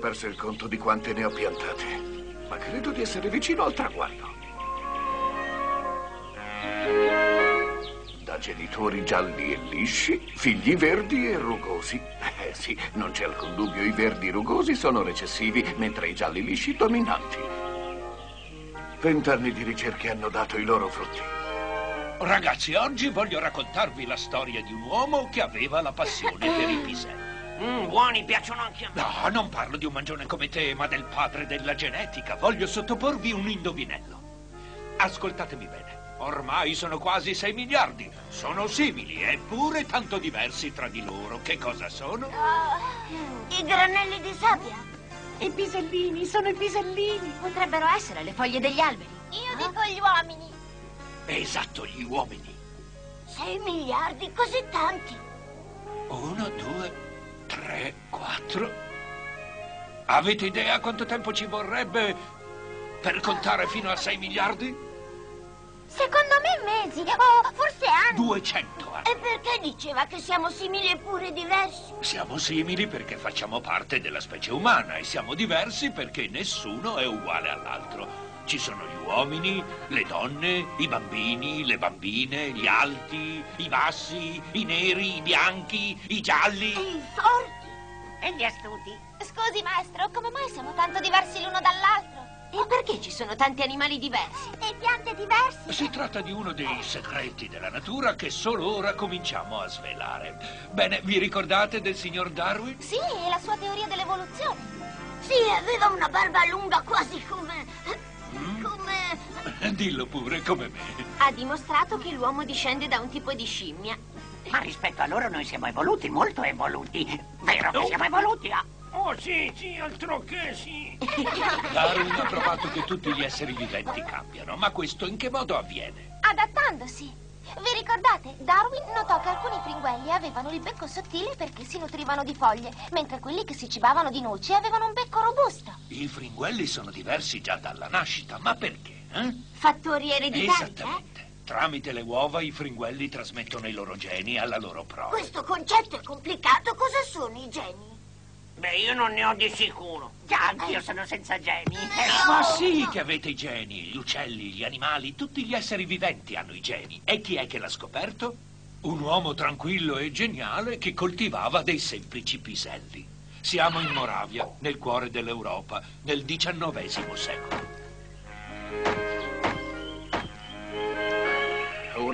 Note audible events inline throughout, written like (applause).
perso il conto di quante ne ho piantate, ma credo di essere vicino al traguardo. Da genitori gialli e lisci, figli verdi e rugosi. Eh sì, non c'è alcun dubbio, i verdi rugosi sono recessivi, mentre i gialli lisci dominanti. Vent'anni di ricerche hanno dato i loro frutti. Ragazzi, oggi voglio raccontarvi la storia di un uomo che aveva la passione per i piselli. Mm, buoni, piacciono anche a me. No, non parlo di un mangione come te, ma del padre della genetica. Voglio sottoporvi un indovinello. Ascoltatemi bene. Ormai sono quasi 6 miliardi. Sono simili, eppure tanto diversi tra di loro. Che cosa sono? Oh, I granelli di sabbia. I pisellini, sono i pisellini. Potrebbero essere le foglie degli alberi. Io dico gli uomini. Esatto, gli uomini. Sei miliardi, così tanti. Uno, due, tre, quattro. Avete idea quanto tempo ci vorrebbe per contare fino a 6 miliardi? Secondo me mesi, o forse anni. 200 anni. E perché diceva che siamo simili eppure diversi? Siamo simili perché facciamo parte della specie umana e siamo diversi perché nessuno è uguale all'altro. Ci sono gli uomini, le donne, i bambini, le bambine, gli alti, i bassi, i neri, i bianchi, i gialli. E i forti. E gli astuti. Scusi, maestro, come mai siamo tanto diversi l'uno dall'altro? E perché ci sono tanti animali diversi? E piante diverse. Si tratta di uno dei segreti della natura che solo ora cominciamo a svelare. Bene, vi ricordate del signor Darwin? Sì, e la sua teoria dell'evoluzione. Sì, aveva una barba lunga quasi come... come... Dillo pure come me. Ha dimostrato che l'uomo discende da un tipo di scimmia. Ma rispetto a loro noi siamo evoluti, molto evoluti. Vero che siamo evoluti? Ah. Oh sì, sì, altro che sì. (laughs) Darwin ha provato che tutti gli esseri viventi cambiano, ma questo in che modo avviene? Adattandosi. Vi ricordate? Darwin notò che alcuni fringuelli avevano il becco sottile perché si nutrivano di foglie, mentre quelli che si cibavano di noci avevano un becco robusto. I fringuelli sono diversi già dalla nascita, ma perché? Eh? Fattori ereditari, eh? Tramite le uova i fringuelli trasmettono i loro geni alla loro prole. Questo concetto è complicato. Cosa sono i geni? Beh, io non ne ho di sicuro. Già, anch'io sono senza geni. Ma sì che avete i geni, gli uccelli, gli animali, tutti gli esseri viventi hanno i geni. E chi è che l'ha scoperto? Un uomo tranquillo e geniale che coltivava dei semplici piselli. Siamo in Moravia, nel cuore dell'Europa, nel XIX secolo.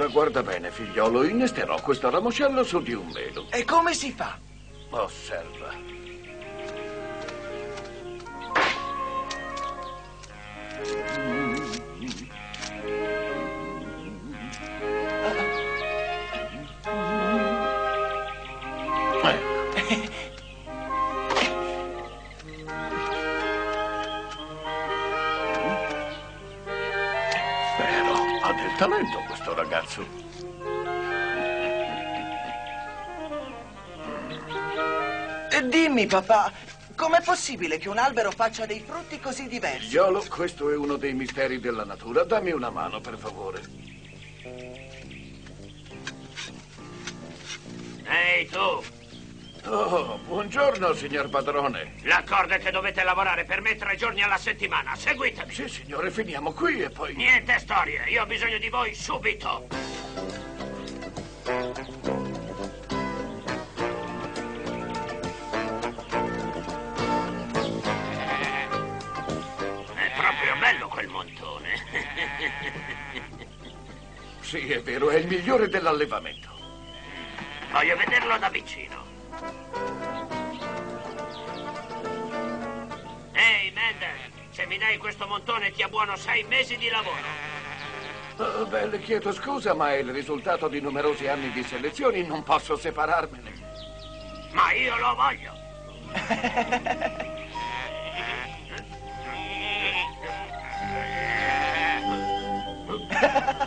Ora guarda bene, figliolo, innesterò questo ramoscello su di un velo. E come si fa? Osserva. (laughs) Vero, ha del talento questo ragazzo. E dimmi, papà, com'è possibile che un albero faccia dei frutti così diversi? Figliolo, questo è uno dei misteri della natura. Dammi una mano, per favore. Ehi, tu. Oh, buongiorno, signor padrone. L'accordo è che dovete lavorare per me tre giorni alla settimana. Seguitemi. Sì, signore, finiamo qui e poi... Niente storie. Io ho bisogno di voi subito. È proprio bello quel montone. Sì, è vero, è il migliore dell'allevamento. Voglio vederlo da vicino. Mendel, se mi dai questo montone ti abbuono sei mesi di lavoro. Oh, beh, le chiedo scusa, ma è il risultato di numerosi anni di selezioni. Non posso separarmene. Ma io lo voglio.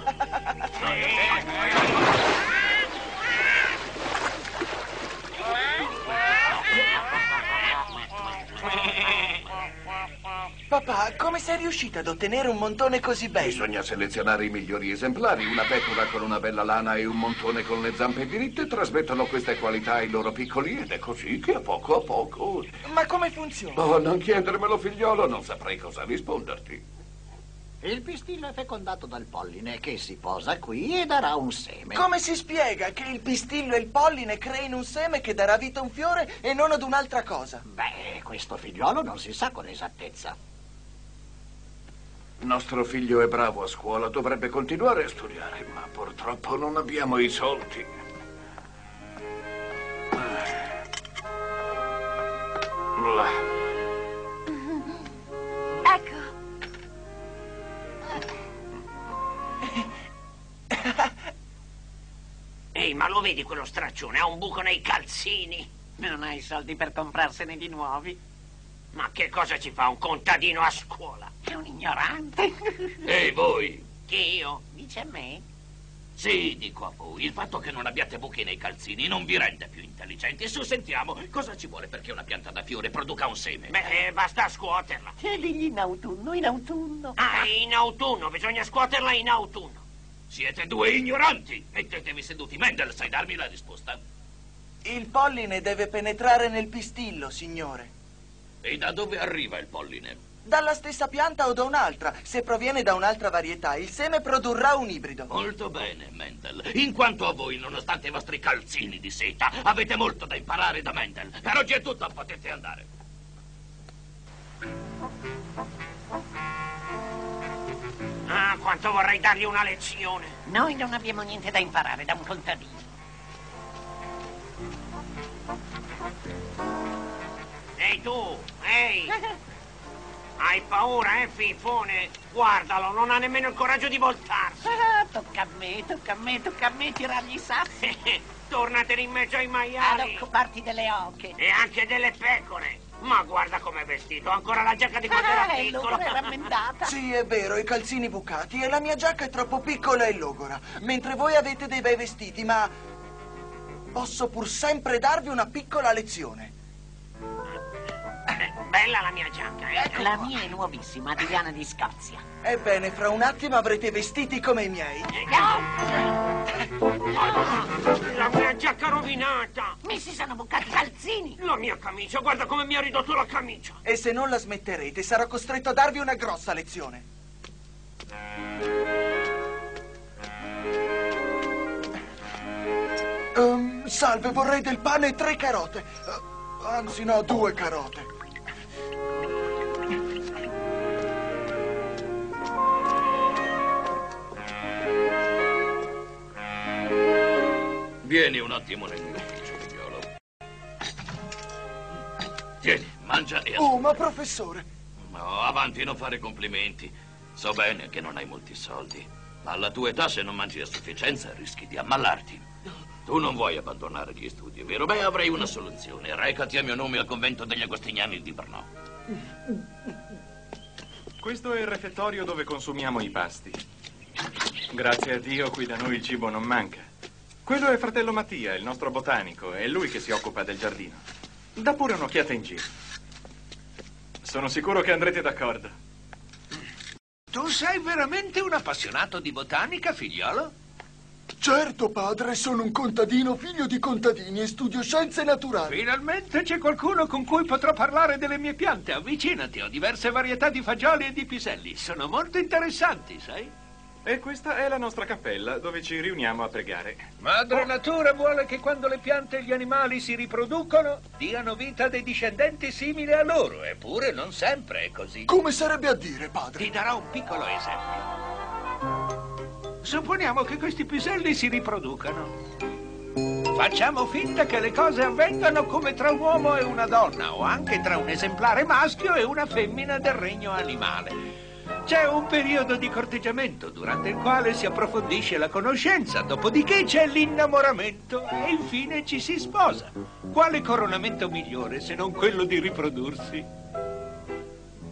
(laughs) Papà, come sei riuscite ad ottenere un montone così bello? Bisogna selezionare i migliori esemplari. Una pecora con una bella lana e un montone con le zampe diritte trasmettono queste qualità ai loro piccoli ed è così che a poco a poco... Ma come funziona? Oh, non chiedermelo, figliolo, non saprei cosa risponderti. Il pistillo è fecondato dal polline che si posa qui e darà un seme. Come si spiega che il pistillo e il polline creino un seme che darà vita a un fiore e non ad un'altra cosa? Beh, questo figliolo non si sa con esattezza. Nostro figlio è bravo a scuola, dovrebbe continuare a studiare, ma purtroppo non abbiamo i soldi. Là. Ecco. Ehi, ma lo vedi quello straccione? Ha un buco nei calzini. Non hai soldi per comprarsene di nuovi. Ma che cosa ci fa un contadino a scuola? È un ignorante. (laughs) Ehi, voi! Chi io? Dice a me? Sì, dico a voi, il fatto che non abbiate buchi nei calzini non vi rende più intelligenti. Su, sentiamo, cosa ci vuole perché una pianta da fiore produca un seme? Beh, eh, basta scuoterla. E lì in autunno, in autunno. Ah, in autunno, bisogna scuoterla in autunno. Siete due ignoranti! Mettetevi seduti. Mendel, sai darmi la risposta? Il polline deve penetrare nel pistillo, signore. E da dove arriva il polline? Dalla stessa pianta o da un'altra. Se proviene da un'altra varietà, il seme produrrà un ibrido. Molto bene, Mendel. In quanto a voi, nonostante i vostri calzini di seta, avete molto da imparare da Mendel. Per oggi è tutto, potete andare. Ah, quanto vorrei dargli una lezione. Noi non abbiamo niente da imparare da un contadino. Ehi tu, ehi! (laughs) Hai paura, eh, fifone? Guardalo, non ha nemmeno il coraggio di voltarsi. Ah, (laughs) tocca a me, tocca a me, tocca a me tirargli i sassi. (laughs) Tornatene in mezzo ai Ad maiali. occuparti delle oche. E anche delle pecore. Ma guarda com'è vestito, ancora la giacca di quando era Ah, e piccolo. l'ora è rammendata. Sì, è vero, i calzini bucati e la mia giacca è troppo piccola e logora. Mentre voi avete dei bei vestiti, ma... Posso pur sempre darvi una piccola lezione. Eh, Bella la mia giacca, eh. La mia è nuovissima, di Diana di Scozia. Ebbene, fra un attimo avrete vestiti come i miei. La mia giacca rovinata. Mi si sono bucati i calzini. La mia camicia, guarda come mi ha ridotto la camicia. E se non la smetterete, sarò costretto a darvi una grossa lezione. Ehm, salve, vorrei del pane e tre carote. Eh, anzi, no, due carote. Vieni un attimo nel mio ufficio, figliolo. Tieni, mangia e Oh, ma professore, No, avanti, non fare complimenti. So bene che non hai molti soldi, ma alla tua età se non mangi a sufficienza rischi di ammalarti. Tu non vuoi abbandonare gli studi, vero? Beh, avrei una soluzione. Recati a mio nome al convento degli agostiniani di Brno. Questo è il refettorio dove consumiamo i pasti. Grazie a Dio qui da noi il cibo non manca. Quello è fratello Mattia, il nostro botanico, è lui che si occupa del giardino. Da pure un'occhiata in giro. Sono sicuro che andrete d'accordo. Tu sei veramente un appassionato di botanica, figliolo? Certo, padre, sono un contadino, figlio di contadini e studio scienze naturali. Finalmente c'è qualcuno con cui potrò parlare delle mie piante. Avvicinati, ho diverse varietà di fagioli e di piselli. Sono molto interessanti, sai? E questa è la nostra cappella dove ci riuniamo a pregare. Madre Natura vuole che quando le piante e gli animali si riproducono diano vita a dei discendenti simili a loro, eppure non sempre è così. Come sarebbe a dire, padre? Ti darò un piccolo esempio. Supponiamo che questi piselli si riproducano. Facciamo finta che le cose avvengano come tra un uomo e una donna, o anche tra un esemplare maschio e una femmina del regno animale. C'è un periodo di corteggiamento durante il quale si approfondisce la conoscenza, dopodiché c'è l'innamoramento e infine ci si sposa. Quale coronamento migliore se non quello di riprodursi?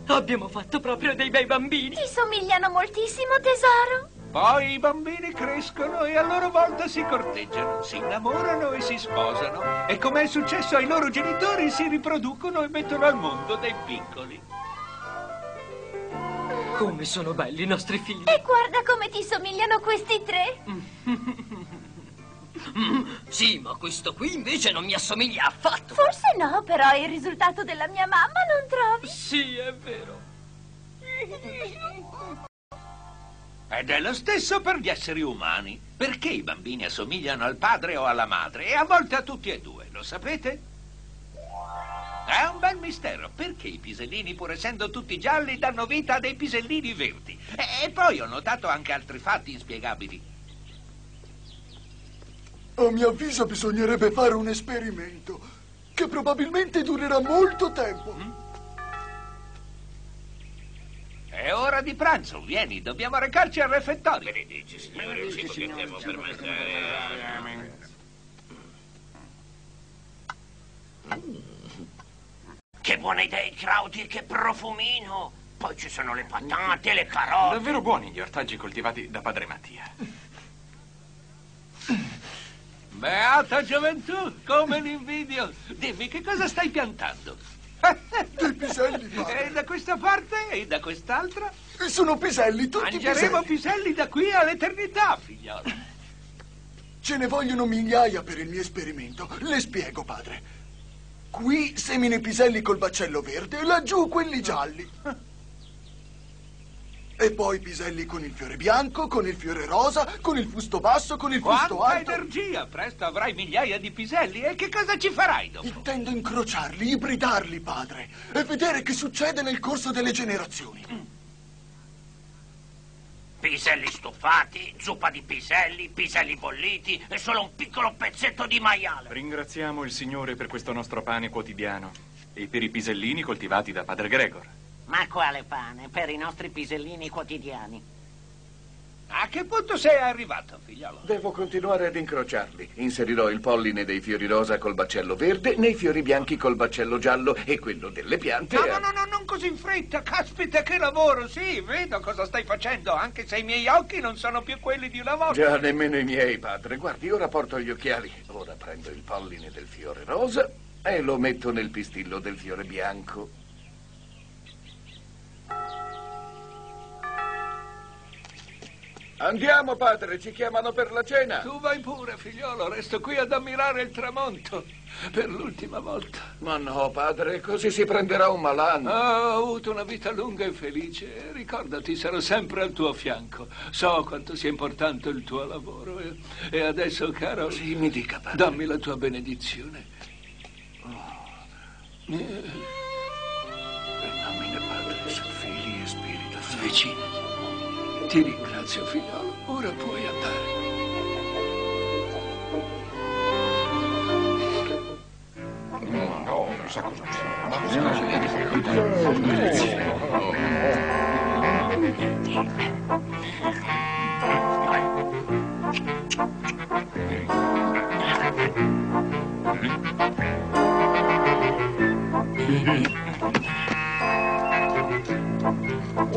Abbiamo fatto proprio dei bei bambini. Ti somigliano moltissimo, tesoro. Poi i bambini crescono e a loro volta si corteggiano, si innamorano e si sposano. E come è successo ai loro genitori, si riproducono e mettono al mondo dei piccoli. Come sono belli i nostri figli. E guarda come ti somigliano questi tre. (laughs) Sì, ma questo qui invece non mi assomiglia affatto. Forse no, però è il risultato della mia mamma, non trovi? Sì, è vero. Ed è lo stesso per gli esseri umani. Perché i bambini assomigliano al padre o alla madre e a volte a tutti e due, lo sapete? È un bel mistero. Perché i pisellini, pur essendo tutti gialli, danno vita a dei pisellini verdi? E, e poi ho notato anche altri fatti inspiegabili. A mio avviso bisognerebbe fare un esperimento che probabilmente durerà molto tempo. È ora di pranzo, vieni, dobbiamo recarci al refettorio. Benedici, signore, il cibo che abbiamo per mangiare. Che buona idea, Crauti, che profumino! Poi ci sono le patate, le carote. Davvero buoni gli ortaggi coltivati da padre Mattia. Beata gioventù, come l'invidio. Dimmi, che cosa stai piantando? (laughs) Dei piselli, padre. E da questa parte e da quest'altra? E sono piselli, tutti Mangeremo piselli. piselli da qui all'eternità, figliolo. Ce ne vogliono migliaia per il mio esperimento. Le spiego, padre. Qui semino i piselli col baccello verde e laggiù quelli gialli. E poi piselli con il fiore bianco, con il fiore rosa, con il fusto basso, con il fusto Quanta alto. energia! Presto avrai migliaia di piselli. E che cosa ci farai dopo? Intendo incrociarli, ibridarli, padre, e vedere che succede nel corso delle generazioni. Piselli stufati, zuppa di piselli, piselli bolliti e solo un piccolo pezzetto di maiale. Ringraziamo il Signore per questo nostro pane quotidiano e per i pisellini coltivati da padre Gregor. Ma quale pane per i nostri pisellini quotidiani? A che punto sei arrivato, figliolo? Devo continuare ad incrociarli. Inserirò il polline dei fiori rosa col baccello verde nei fiori bianchi col baccello giallo e quello delle piante. No, a- no, no, no, non così in fretta. Caspita, che lavoro. Sì, vedo cosa stai facendo, anche se i miei occhi non sono più quelli di una volta. Già, nemmeno i miei, padre. Guardi, ora porto gli occhiali. Ora prendo il polline del fiore rosa e lo metto nel pistillo del fiore bianco. Andiamo, padre, ci chiamano per la cena. Tu vai pure, figliolo, resto qui ad ammirare il tramonto. Per l'ultima volta. Ma no, padre, così si prenderà un malanno. Ho avuto una vita lunga e felice. Ricordati, sarò sempre al tuo fianco. So quanto sia importante il tuo lavoro. E, adesso, caro. Sì, mi dica, padre. Dammi la tua benedizione. In nomine Patris, Filii e Spirito. Vicino. Ti ringrazio, figliolo. Ora puoi andare.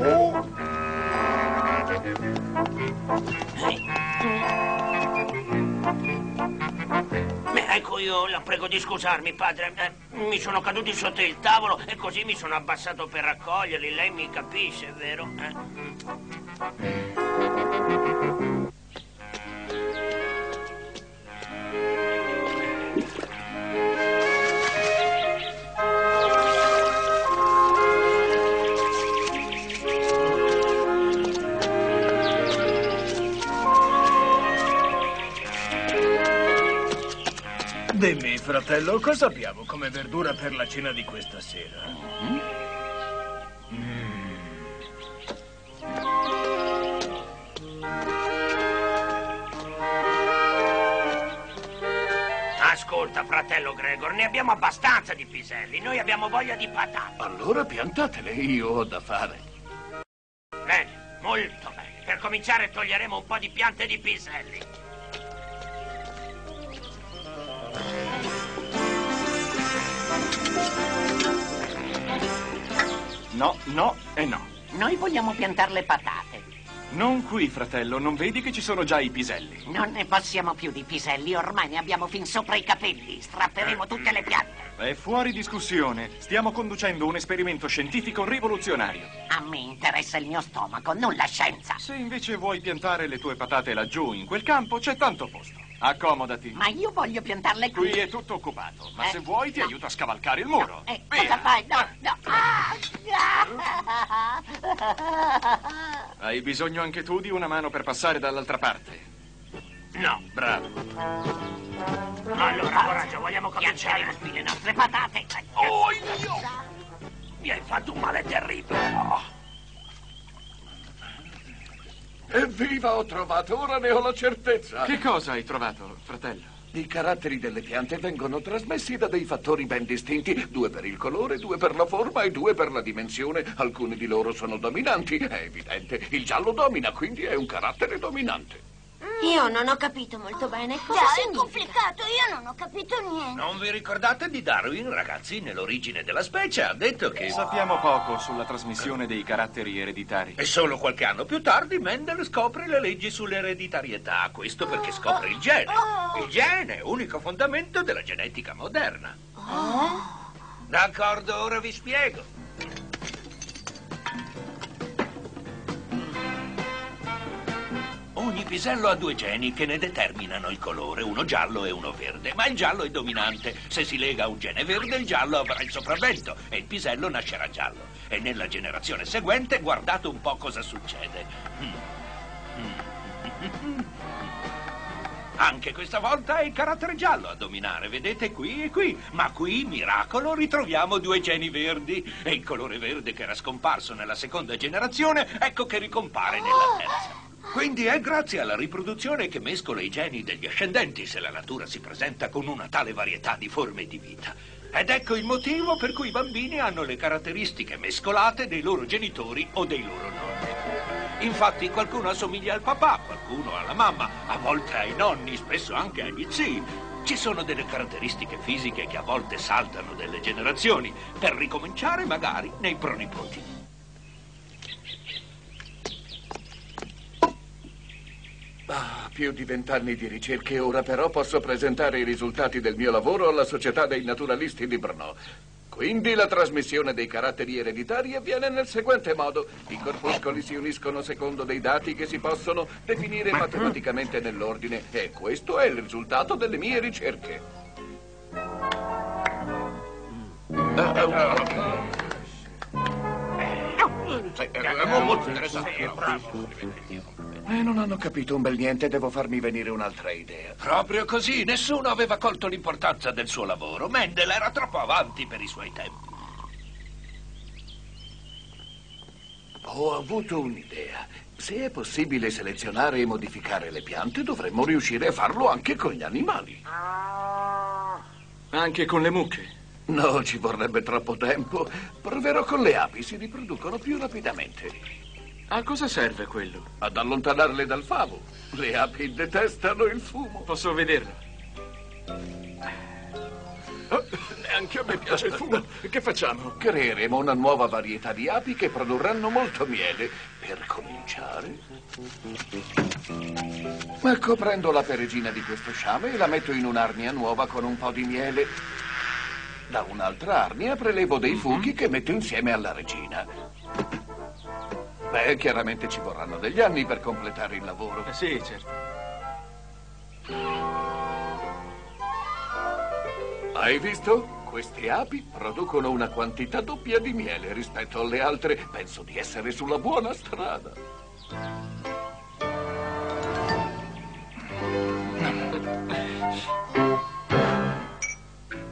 Oh! Ecco, io la prego di scusarmi, padre. Eh, mi sono caduti sotto il tavolo e così mi sono abbassato per raccoglierli. Lei mi capisce, vero? Eh? Fratello, cosa abbiamo come verdura per la cena di questa sera? Ascolta, fratello Gregor, ne abbiamo abbastanza di piselli. Noi abbiamo voglia di patate. Allora piantatele, io ho da fare. Bene, molto bene. Per cominciare toglieremo un po' di piante di piselli. No, no e no. Noi vogliamo piantare le patate. Non qui, fratello. Non vedi che ci sono già i piselli? Non ne passiamo più di piselli, ormai ne abbiamo fin sopra i capelli. Strapperemo tutte le piante. È fuori discussione. Stiamo conducendo un esperimento scientifico rivoluzionario. A me interessa il mio stomaco, non la scienza. Se invece vuoi piantare le tue patate laggiù, in quel campo, c'è tanto posto. Accomodati. Ma io voglio piantarle qui. Qui è tutto occupato, ma Eh, se vuoi ti no. aiuto a scavalcare il muro. Eh, Via. cosa fai? No, no. Ah! Hai bisogno anche tu di una mano per passare dall'altra parte. No. Bravo. Allora, coraggio, vogliamo cominciare? qui le nostre patate. Oh, io! Mi hai fatto un male terribile. Oh. Evviva, ho trovato, ora ne ho la certezza. Che cosa hai trovato, fratello? I caratteri delle piante vengono trasmessi da dei fattori ben distinti, due per il colore, due per la forma e due per la dimensione. Alcuni di loro sono dominanti, è evidente. Il giallo domina, quindi è un carattere dominante. Io non ho capito molto bene cosa Già, è significa. complicato, io non ho capito niente. Non vi ricordate di Darwin, ragazzi? Nell'origine della specie ha detto che... Sappiamo poco sulla trasmissione dei caratteri ereditari. E solo qualche anno più tardi Mendel scopre le leggi sull'ereditarietà. Questo perché scopre il gene. Il gene, unico fondamento della genetica moderna. D'accordo, ora vi spiego. Ogni pisello ha due geni che ne determinano il colore, uno giallo e uno verde, ma il giallo è dominante. Se si lega un gene verde, il giallo avrà il sopravvento e il pisello nascerà giallo. E nella generazione seguente, guardate un po' cosa succede. (laughs) Anche questa volta è il carattere giallo a dominare, vedete qui e qui. Ma qui, miracolo, ritroviamo due geni verdi. E il colore verde che era scomparso nella seconda generazione, ecco che ricompare nella terza. Quindi è grazie alla riproduzione che mescola i geni degli ascendenti se la natura si presenta con una tale varietà di forme di vita. Ed ecco il motivo per cui i bambini hanno le caratteristiche mescolate dei loro genitori o dei loro nonni. Infatti qualcuno assomiglia al papà, qualcuno alla mamma, a volte ai nonni, spesso anche agli zii. Ci sono delle caratteristiche fisiche che a volte saltano delle generazioni, per ricominciare magari nei pronipoti. Ah, più di vent'anni di ricerche ora però posso presentare i risultati del mio lavoro alla Società dei Naturalisti di Brno. Quindi la trasmissione dei caratteri ereditari avviene nel seguente modo. I corpuscoli si uniscono secondo dei dati che si possono definire matematicamente nell'ordine e questo è il risultato delle mie ricerche. È molto interessante. Eh, non hanno capito un bel niente, devo farmi venire un'altra idea. Proprio così, nessuno aveva colto l'importanza del suo lavoro. Mendel era troppo avanti per i suoi tempi. Ho avuto un'idea. Se è possibile selezionare e modificare le piante, dovremmo riuscire a farlo anche con gli animali. Anche con le mucche. No, ci vorrebbe troppo tempo. Proverò con le api, si riproducono più rapidamente. A cosa serve quello? Ad allontanarle dal favo. Le api detestano il fumo. Posso vederlo? Oh, anche a me piace il fumo. Che facciamo? Creeremo una nuova varietà di api che produrranno molto miele. Per cominciare. Ecco, prendo la peregina di questo sciame e la metto in un'arnia nuova con un po' di miele. Da un'altra arnia prelevo dei funghi che metto insieme alla regina. Beh, chiaramente ci vorranno degli anni per completare il lavoro. Eh sì, certo. Hai visto? Queste api producono una quantità doppia di miele rispetto alle altre. Penso di essere sulla buona strada.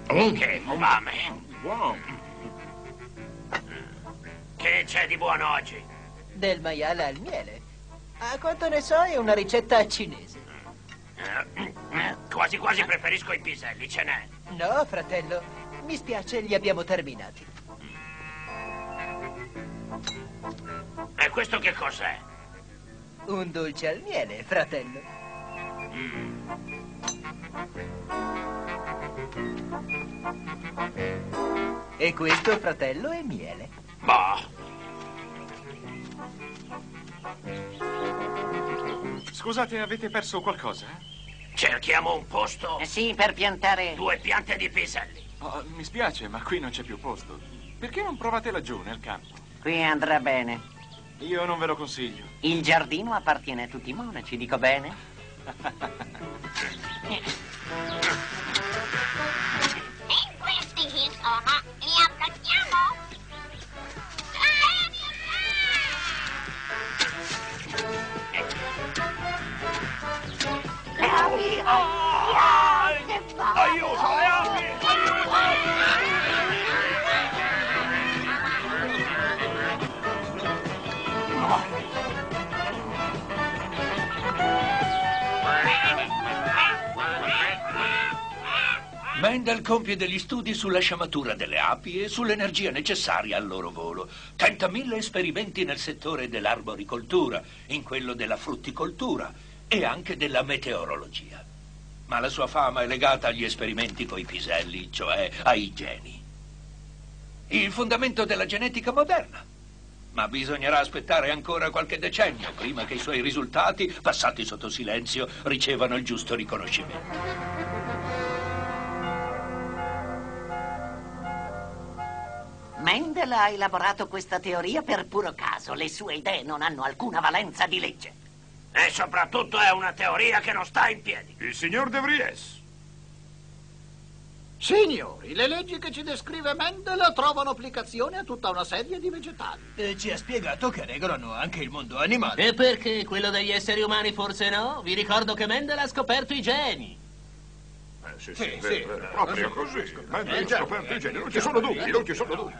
Che fame. Che c'è di buono oggi? Del maiale al miele. A quanto ne so è una ricetta cinese. Eh, Quasi quasi preferisco i piselli, ce n'è. No, fratello, mi spiace, li abbiamo terminati. E questo che cos'è? Un dolce al miele, fratello. E questo, fratello, è miele. Boh. Scusate, avete perso qualcosa? Cerchiamo un posto. Eh sì, per piantare... Due piante di piselli. Oh, mi spiace, ma qui non c'è più posto. Perché non provate laggiù, nel campo? Qui andrà bene. Io non ve lo consiglio. Il giardino appartiene a tutti i monaci, dico bene? (laughs) compie degli studi sulla sciamatura delle api e sull'energia necessaria al loro volo. Tenta mille esperimenti nel settore dell'arboricoltura, in quello della frutticoltura e anche della meteorologia. Ma la sua fama è legata agli esperimenti coi piselli, cioè ai geni. Il fondamento della genetica moderna. Ma bisognerà aspettare ancora qualche decennio prima che i suoi risultati, passati sotto silenzio, ricevano il giusto riconoscimento. Mendel ha elaborato questa teoria per puro caso. Le sue idee non hanno alcuna valenza di legge. E soprattutto è una teoria che non sta in piedi. Il signor De Vries. Signori, le leggi che ci descrive Mendel trovano applicazione a tutta una serie di vegetali. E ci ha spiegato che regolano anche il mondo animale. E perché quello degli esseri umani forse no? Vi ricordo che Mendel ha scoperto i geni. Eh, sì, Sì, sì, sì, proprio così. Mendel ha scoperto i geni, non ci sono dubbi, non ci sono dubbi.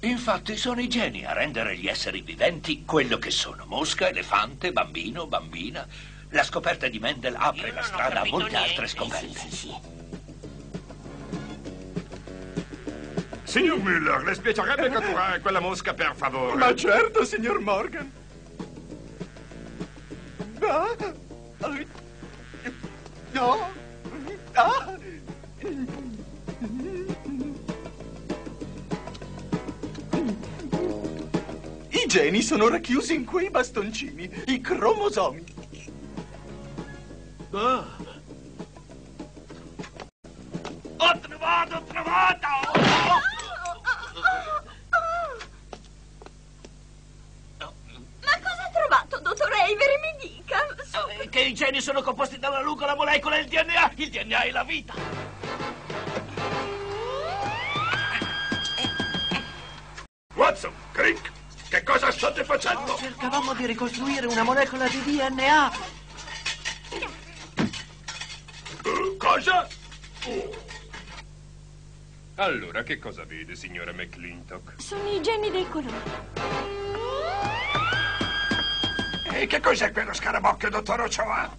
Infatti sono i geni a rendere gli esseri viventi quello che sono. Mosca, elefante, bambino, bambina. La scoperta di Mendel apre la strada a molte altre scoperte. Signor Müller, le spiacerebbe catturare quella mosca, per favore? Ma certo, signor Morgan. Ah, No. Ah. I geni sono racchiusi in quei bastoncini, i cromosomi. Ah, Ho trovato, ho trovato! Ma cosa ha trovato, dottor Avery? Mi dica. I geni sono composti da una lunga molecola il DNA. Il DNA è la vita. Watson, Crick, che cosa state facendo? Cercavamo di ricostruire una molecola di DNA. Eh, Cosa? Allora, che cosa vede, signora McClintock? Sono i geni dei colori. E che cos'è quello scarabocchio, dottor Ochoa?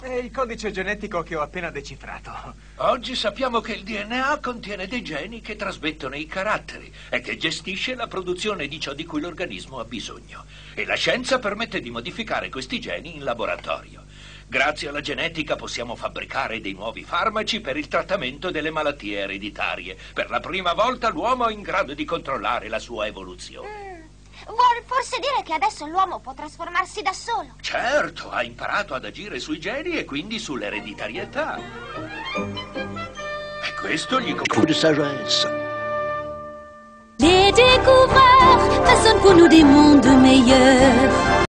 È il codice genetico che ho appena decifrato. Oggi sappiamo che il DNA contiene dei geni che trasmettono i caratteri e che gestisce la produzione di ciò di cui l'organismo ha bisogno. E la scienza permette di modificare questi geni in laboratorio. Grazie alla genetica possiamo fabbricare dei nuovi farmaci per il trattamento delle malattie ereditarie. Per la prima volta l'uomo è in grado di controllare la sua evoluzione. Vuol forse dire che adesso l'uomo può trasformarsi da solo? Certo, ha imparato ad agire sui geni e quindi sull'ereditarietà. E questo gli... Coup de sagesse. Les découvreurs façonnent pour nous des mondes meilleurs.